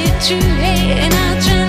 it true, hey, and I'll try.